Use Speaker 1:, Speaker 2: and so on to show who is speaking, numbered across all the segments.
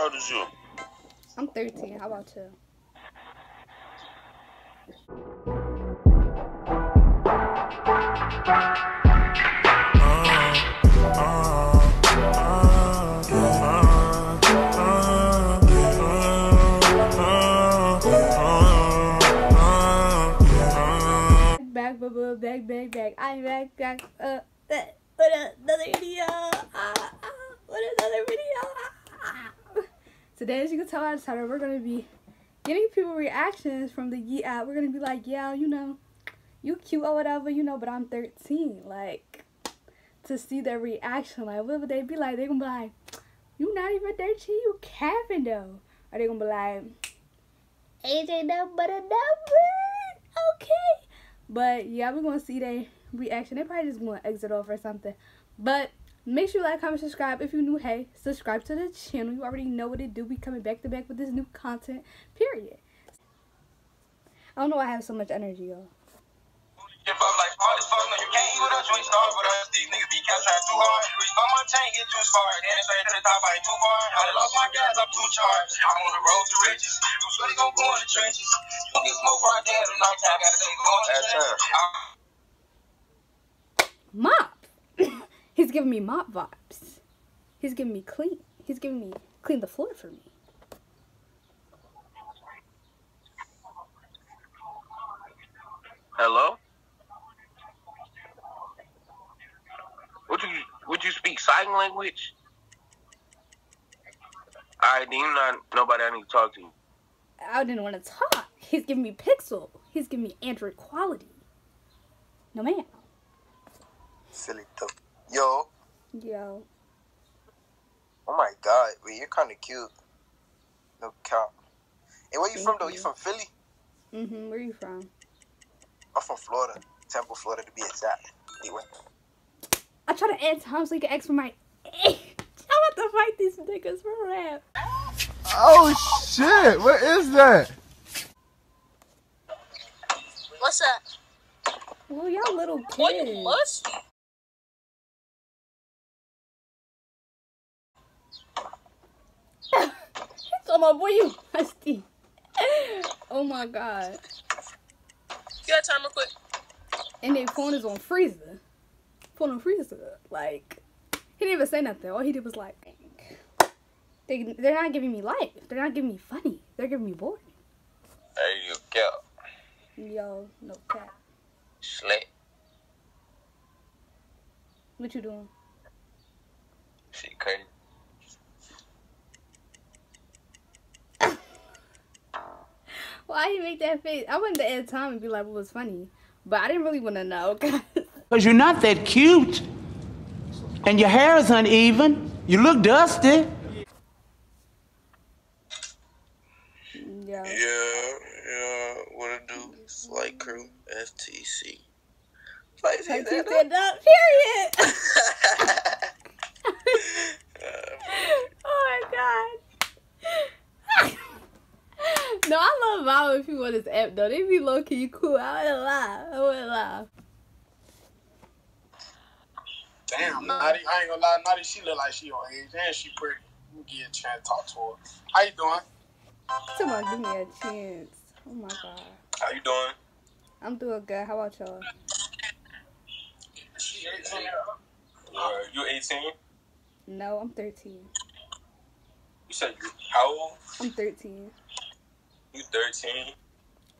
Speaker 1: How old is you?
Speaker 2: I'm 13. How about you? Back, back, back, back, back, back. I'm back, back, uh, back with another video. Ah, ah, with another video. Ah. Today, as you can tell I decided we're gonna be getting people reactions from the Yee app. We're gonna be like, yeah, you know, you cute or whatever, you know, but I'm 13. Like, to see their reaction, like, what would they be like? They gonna be like, you not even 13, you capping though. Are they gonna be like, age ain't nothing but a number. Okay. But yeah, we're gonna see their reaction. They probably just gonna exit off or something. But make sure you like, comment, subscribe. If you're new, hey, subscribe to the channel. You already know what it do. We coming back to back with this new content. Period. I don't know why I have so much energy, y'all.
Speaker 3: Give up like hard as fuck. No, you can't eat with us, you ain't starve with us. These niggas be cash trying too hard. Reach on my chain, get too far. Then straight to the top, I ain't too far. I done lost my gas, I'm too charged. I'm on the road to riches. You sure gon' go in the trenches. You get smoke right there tonight. I gotta say, go in the trenches.
Speaker 2: Mop. He's giving me mop vibes. He's giving me clean. He's giving me clean the floor for me.
Speaker 1: Hello? Would you would you speak sign language? Alright, then you not nobody I need to talk to.
Speaker 2: I didn't want to talk. He's giving me pixel. He's giving me Android quality. No man.
Speaker 4: Silly though. Yo,
Speaker 2: Yo.
Speaker 4: oh my god, wait, you're kind of cute. No cap. Hey, where you
Speaker 2: Thank
Speaker 4: from though? You.
Speaker 2: you.
Speaker 4: from Philly?
Speaker 2: Mhm. Where you from?
Speaker 4: I'm from Florida, Temple, Florida to be exact. Anyway,
Speaker 2: I try to add time so you can ask for my. I'm about to fight these niggas for rap.
Speaker 5: Oh shit! What is that?
Speaker 6: What's up?
Speaker 2: Well, y'all little kids.
Speaker 6: Boy, you must.
Speaker 2: Come on, boy, you musty. Oh my god.
Speaker 6: You that time real quick.
Speaker 2: And their phone is on freezer. Phone on freezer. Like, he didn't even say nothing. All he did was like, they, they're not giving me life. They're not giving me funny. They're giving me boring.
Speaker 1: There you go.
Speaker 2: Yo, no cap.
Speaker 1: Slit.
Speaker 2: What you doing?
Speaker 1: She crazy.
Speaker 2: Why you make that face? I wanted to add time and be like, what was funny? But I didn't really want to know.
Speaker 7: Because you're not that cute. And your hair is uneven. You look dusty.
Speaker 2: Yo.
Speaker 1: Yeah, yeah, what it do? Flight crew, FTC. Flight
Speaker 2: Like, keep it up, period. oh my god. no, I love Violet people on this app though. They be low key cool. I wouldn't lie. I wouldn't lie.
Speaker 8: Damn, Naughty, I ain't gonna lie, Naughty, she look like she on age and she pretty. You get a chance to talk to her. How you doing?
Speaker 2: Someone give me a chance. Oh my god.
Speaker 1: How you doing?
Speaker 2: I'm doing good. How about y'all?
Speaker 8: She 18.
Speaker 1: Uh, you 18?
Speaker 2: No, I'm 13.
Speaker 1: You said you how old?
Speaker 2: I'm 13.
Speaker 1: You 13?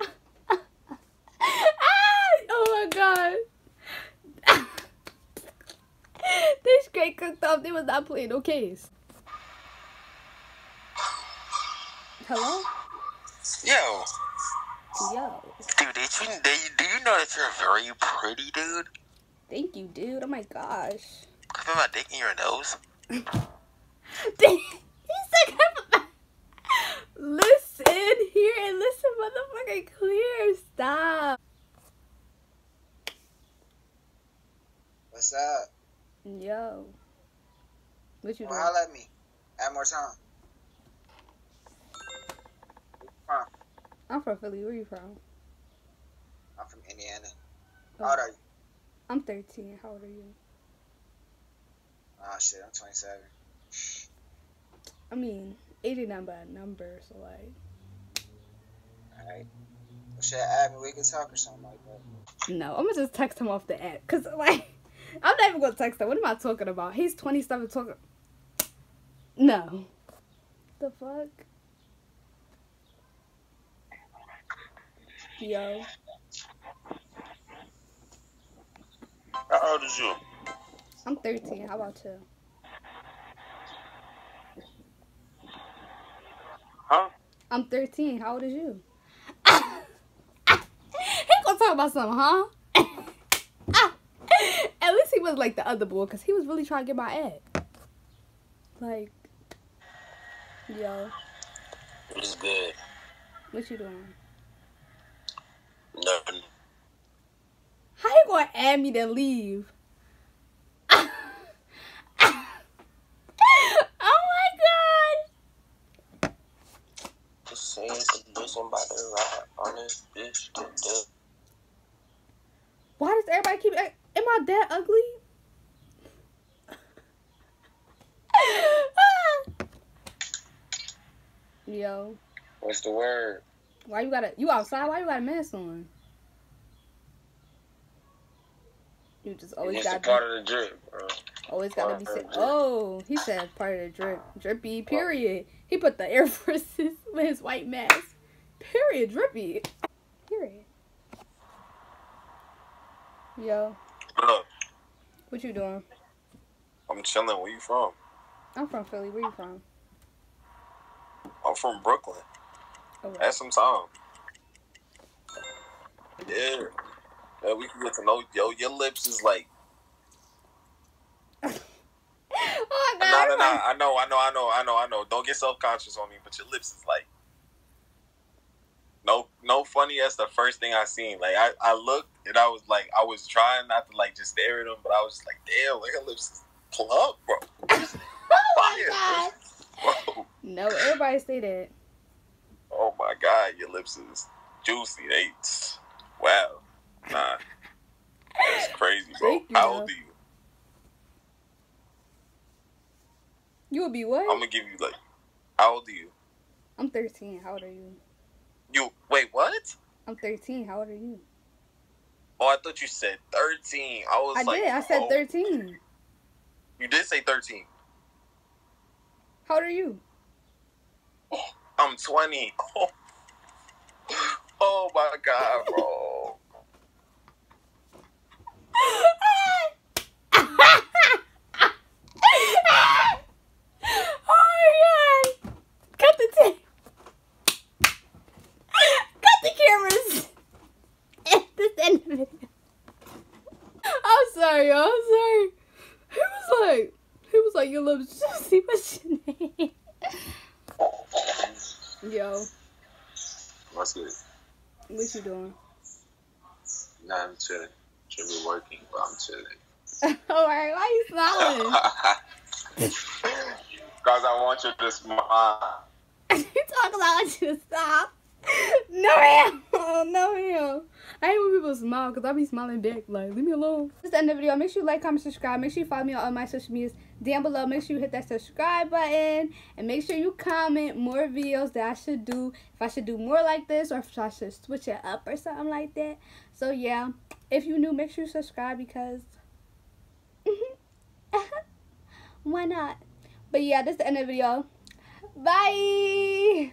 Speaker 2: ah! Oh my god. they straight cooked up. They was not playing no case. Hello?
Speaker 4: yo,
Speaker 2: Yo.
Speaker 4: dude, did you, do you do you know that you're very pretty, dude?
Speaker 2: Thank you, dude. Oh my gosh.
Speaker 4: I put my dick in your nose.
Speaker 2: he said, listen here and listen motherfucking clear. Stop.
Speaker 9: What's up?
Speaker 2: Yo. What you
Speaker 9: Well,
Speaker 2: doing?
Speaker 9: holla at me. Add more time.
Speaker 2: I'm from Philly. Where you from?
Speaker 9: I'm from Indiana.
Speaker 2: Oh.
Speaker 9: How old are you?
Speaker 2: I'm 13. How old are you?
Speaker 9: Oh shit, I'm 27.
Speaker 2: I mean, AJ number a number, so like
Speaker 9: Alright. Should I add me? We can talk or something like that.
Speaker 2: no, I'm gonna just text him off the app, cause like I'm not even gonna text him. What am I talking about? He's 27 talking. No. The fuck. Yo,
Speaker 1: How old is you?
Speaker 2: I'm 13. How about you?
Speaker 1: Huh?
Speaker 2: I'm 13. How old is you? he gonna talk about something, huh? At least he was like the other boy, cause he was really trying to get my ad. Like, yo,
Speaker 1: It's good.
Speaker 2: what you doing?
Speaker 1: Nothing.
Speaker 2: How you gonna add me then leave? oh my god!
Speaker 1: Just saying some bitch I'm about to ride on this bitch to.
Speaker 2: Why does everybody keep? Am I that ugly? Yo,
Speaker 1: What's the word?
Speaker 2: why you got a you outside? Why you got a mask on? You just always got
Speaker 1: part of the drip, bro.
Speaker 2: always gotta be sick.
Speaker 1: of the drip.
Speaker 2: Oh, he said part of the drip, drippy. Period. He put the Air Forces with his white mask. Period. Drippy. Period. Yo,
Speaker 1: Look,
Speaker 2: what you doing?
Speaker 1: I'm chilling. Where you from?
Speaker 2: I'm from Philly. Where you from?
Speaker 1: I'm from Brooklyn. Had some time. Yeah. Yeah, we can get to know yo. Your lips is like
Speaker 2: oh
Speaker 1: no,
Speaker 2: god.
Speaker 1: no, no. I know, I know, I know, I know, I know. Don't get self conscious on me, but your lips is like no, no funny. That's the first thing I seen. Like I, I looked and I was like, I was trying not to like just stare at them, but I was just like, damn, like her lips is plump, bro.
Speaker 2: oh my god.
Speaker 1: Whoa.
Speaker 2: No, everybody say that.
Speaker 1: Oh my god, your lips is juicy. They, wow, nah, that's crazy, bro.
Speaker 2: Thank
Speaker 1: How old are you?
Speaker 2: You would be what?
Speaker 1: I'm gonna give you like, how old are you?
Speaker 2: I'm 13. How old are you?
Speaker 1: You wait, what?
Speaker 2: I'm 13. How old are you?
Speaker 1: Oh, I thought you said 13. I was
Speaker 2: I
Speaker 1: like,
Speaker 2: did. I said
Speaker 1: oh,
Speaker 2: 13.
Speaker 1: You did say 13.
Speaker 2: How old are you?
Speaker 1: I'm 20. Oh, oh my god, bro.
Speaker 2: oh my god! Cut the tape. Cut the cameras. this the end of video. I'm sorry, y'all. I'm sorry. He was like, he was like, your lips juicy. Your Yo,
Speaker 1: What's good?
Speaker 2: what you doing?
Speaker 1: Nah, I'm chilling. Should be working, but I'm chilling.
Speaker 2: Alright, why you smiling?
Speaker 1: Cause I want you to smile.
Speaker 2: you talk about I you to stop. No. Oh, no. I hate when people smile because I be smiling back. Like, leave me alone. This is the end of the video. Make sure you like, comment, subscribe. Make sure you follow me on all my social medias down below. Make sure you hit that subscribe button. And make sure you comment more videos that I should do. If I should do more like this or if I should switch it up or something like that. So, yeah. If you're new, make sure you subscribe because... Why not? But yeah, this is the end of the video. Bye!